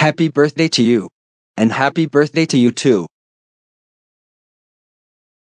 Happy birthday to you. And happy birthday to you too.